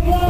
Whoa!